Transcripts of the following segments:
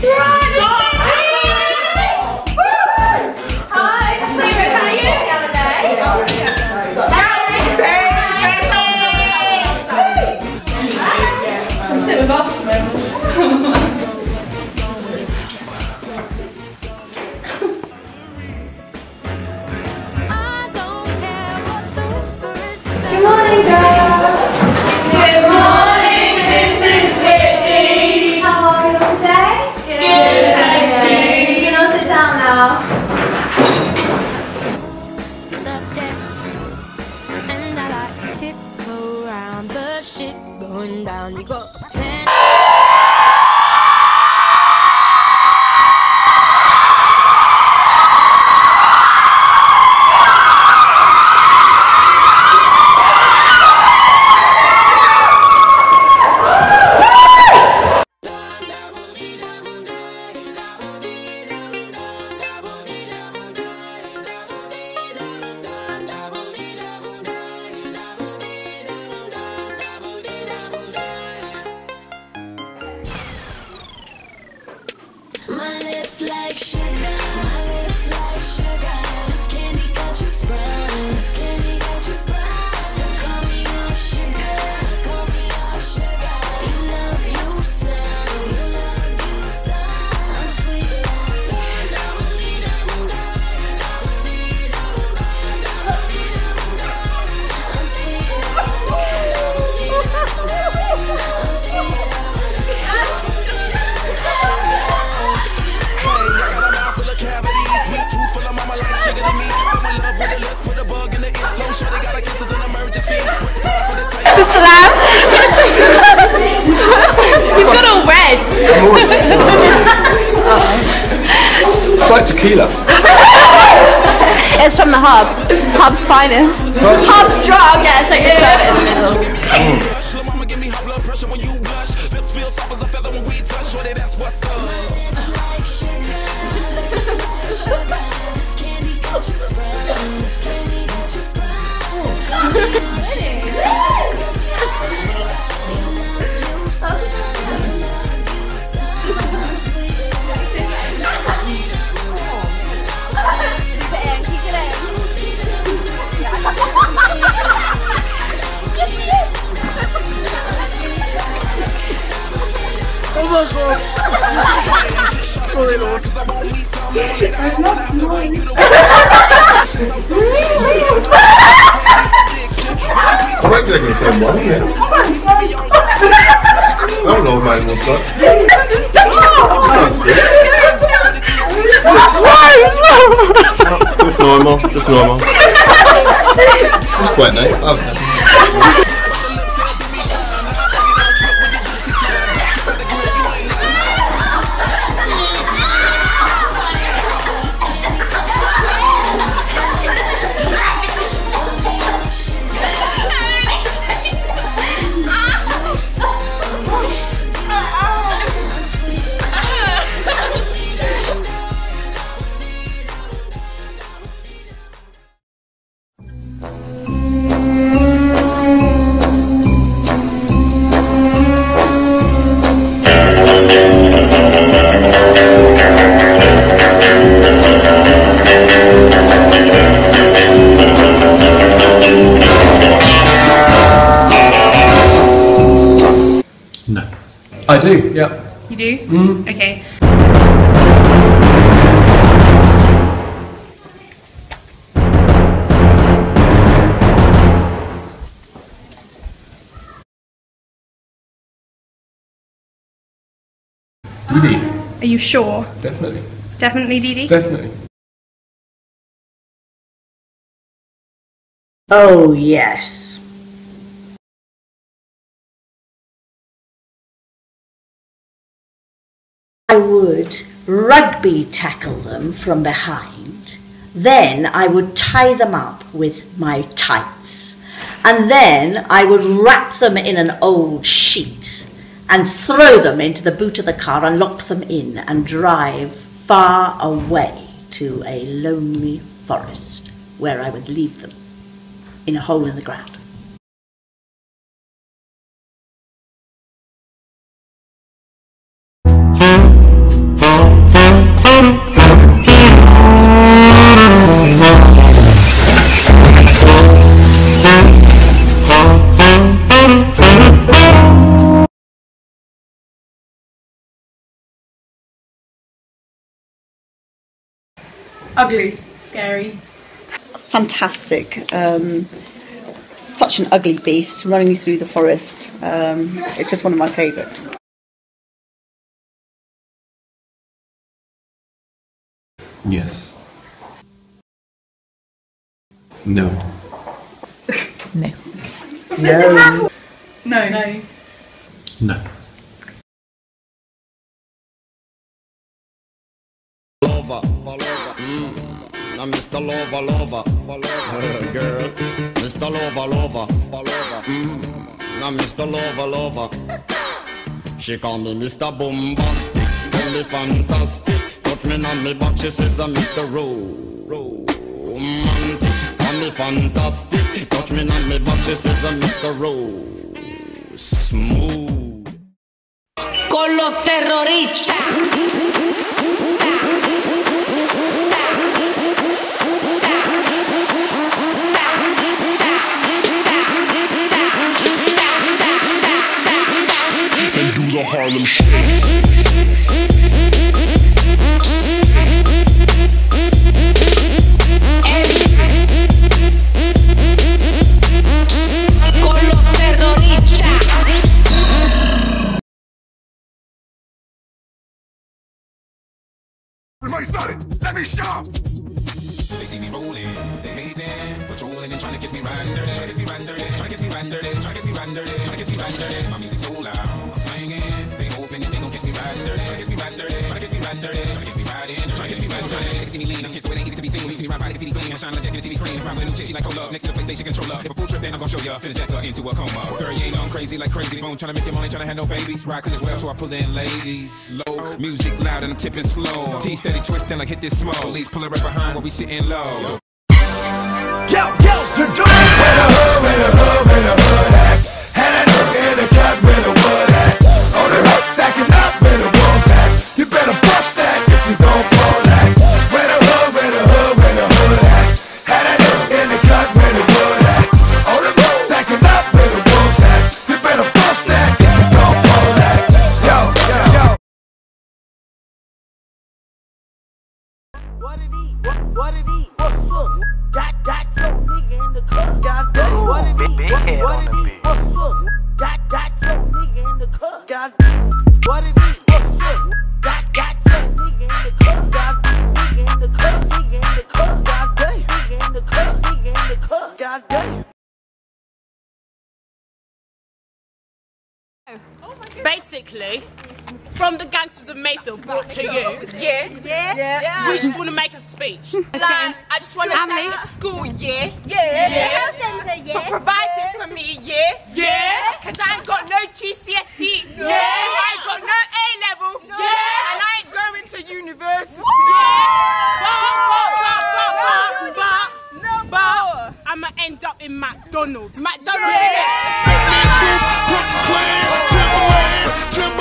Good going down. You got It's from the hub. Hub's finest. Hub's drug. Yeah, it's like a shove it in the middle. I might be taking some one, yeah. I don't know man what's that. Just normal, just normal. It's quite nice. I'll have it. Dee Dee. Are you sure? Definitely. Definitely Dee Dee? Definitely. Oh, yes. I would rugby tackle them from behind. Then I would tie them up with my tights. And then I would wrap them in an old sheet. And throw them into the boot of the car and lock them in and drive far away to a lonely forest where I would leave them in a hole in the ground. Ugly. Scary. fantastic. Um, such an ugly beast running through the forest. Um, it's just one of my favourites. Yes. No. No. No. No. No. No. I'm Mr. Lover, lover, girl. Mr. Lover, lover, mm. I'm Mr. Lover, lover. She call me Mr. Bombastic, tell me fantastic. Touch me on me back, she says I'm Mr. Ro, romantic. Call me fantastic, touch me on me back, she says I'm Mr. Ro, smooth. Con los terroristas. Harlem Shake. To catch me riding dirty, to catch me riding dirty, trying to catch me riding dirty, to catch me riding dirty, to catch me riding dirty. My music's so loud, I'm swinging, they hoping they gon' catch me riding dirty, to catch me riding dirty, to catch me riding dirty, to catch me trying to catch me riding dirty. They can see me lean, I'm kids, so it ain't easy to be seen. They see me ride they see me clean, I shine like that in the TV screen. Rhyme with a new chick, she like cola, next to the PlayStation controller. If a full trip, then I'm gon' show ya, finna jack her into a coma. Girl, you know I'm crazy like crazy bone, trying to make your money, trying to have no babies. Rockin' as well, so I pull in ladies. Low music loud and I'm tipping slow. T steady twisting like hit this small. Police pulling right behind while we sitting low. Yo, yo, you do it. The hood, where the hood, where the hood the gangsters of Mayfield brought to you, yeah, Yeah. Yeah. we just want to make a speech. Like, I just want to Family. thank the school, yeah, Yeah. The health centre, yeah. for providing for me, yeah, yeah, because I ain't got no GCSE, yeah, I ain't got no A level, yeah, and I ain't going to university, yeah, but, but, but, but, but, but, but, I'ma end up in McDonald's, McDonald's, Timberland,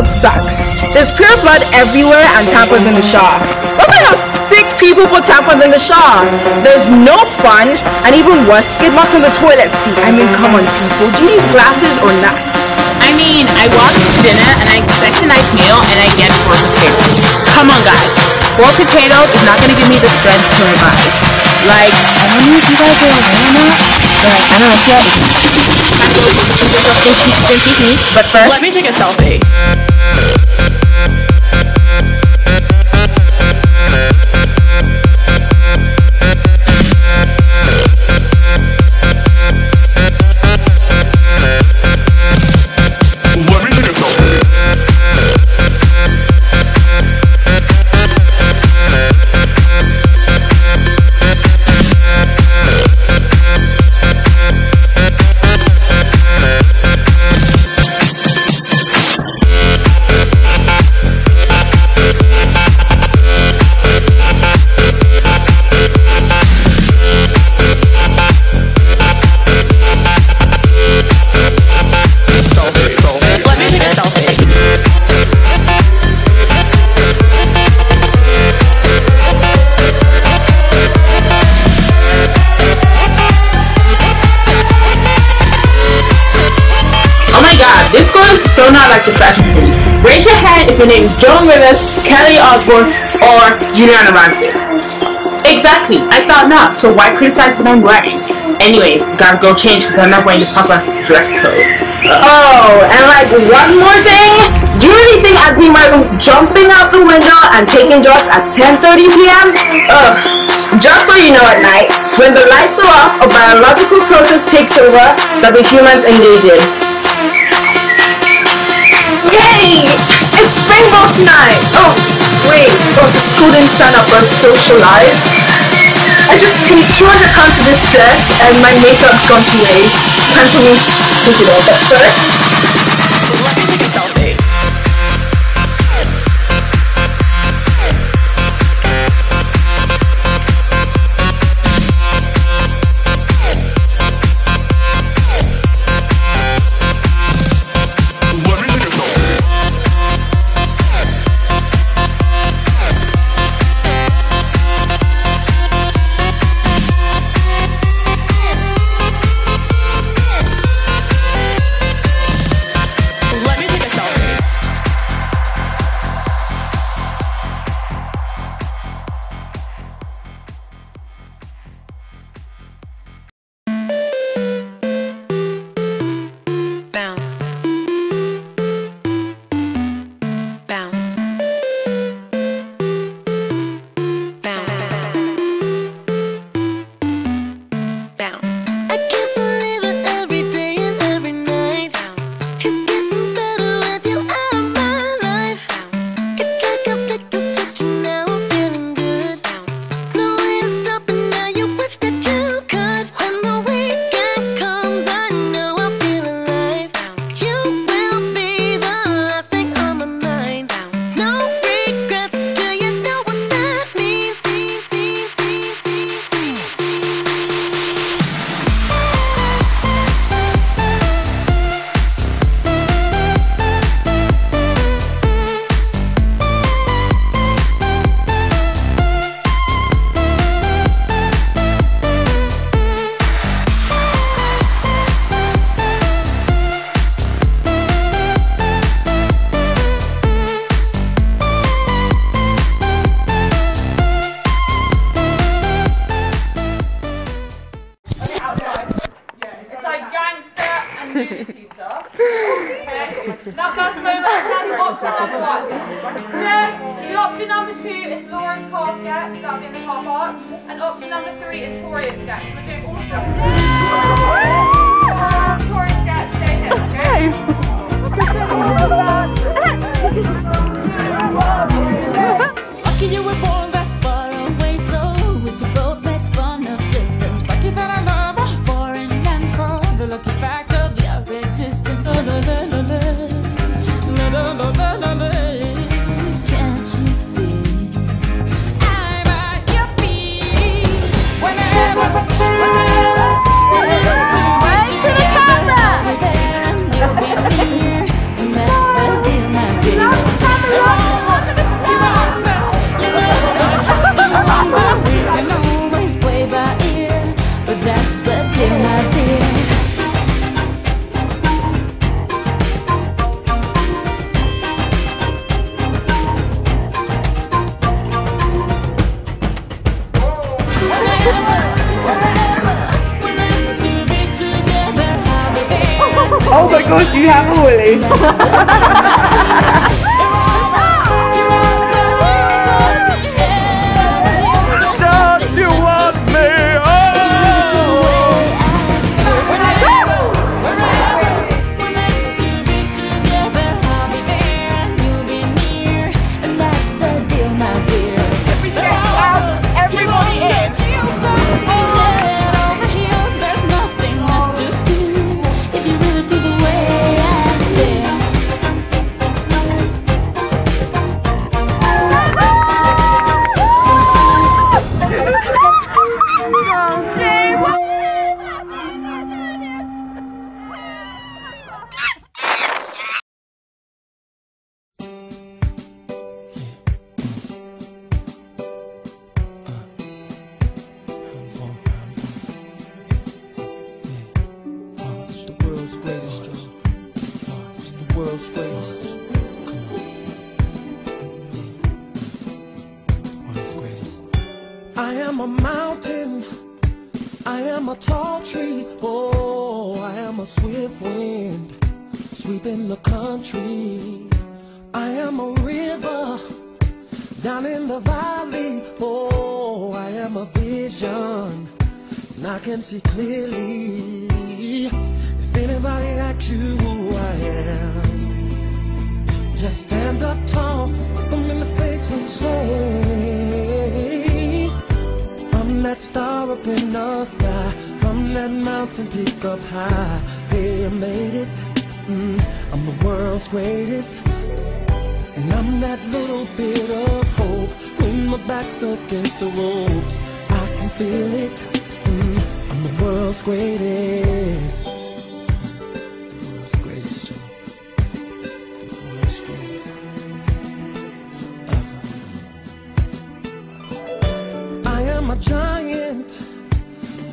Fairfield sucks. There's pure blood everywhere and tampons in the shower. What kind of sick people put tampons in the shower? There's no fun, and even worse, skid marks on the toilet seat. I mean, come on, people. Do you need glasses or not? I mean, I walk to dinner and I expect a nice meal and I get four potatoes. Come on, guys. Four potatoes is not gonna give me the strength to revise. Like, I don't know if you guys are aware or not, but I don't know, see how excuse me, but first, Let me take a selfie. Your hand if your name is Joan Rivers, Kelly Osbourne, or Giuliana Rancic. Exactly, I thought not, so why criticize what I'm wearing? Anyways, gotta go change because I'm not wearing the proper dress code. Oh, and like one more thing. Do you really think I'd be my room jumping out the window and taking drugs at 10:30 p.m.? Ugh. Just so you know, at night, when the lights are off, a biological process takes over that the humans engage in. Yay! Springball tonight. Oh, wait. Oh, the school didn't sign up for a social life. I just paid 200 pounds for this dress and my makeup's gone to waste. Time for me to take it off. But first, option number one. Check. The option number two is Lauren's car sketch. That'll be in the car park. And option number three is Tori's sketch. We're doing all of them. Um, Toria's sketch. Stay here. Okay. You were born am a mountain. I am a tall tree. Oh, I am a swift wind sweeping the country. I am a river down in the valley. Oh, I am a vision. And I can see clearly. If anybody asks you who I am, just stand up tall, look them in the face and say, that star up in the sky, I'm that mountain peak up high. Hey, I made it. Mm, I'm the world's greatest. And I'm that little bit of hope when my back's against the ropes. I can feel it. Mm, I'm the world's greatest.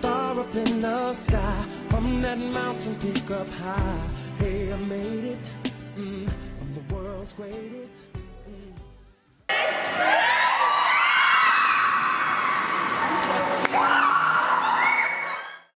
star up in the sky. From that mountain peak up high. Hey, I made it. Mm, I'm the world's greatest. Mm.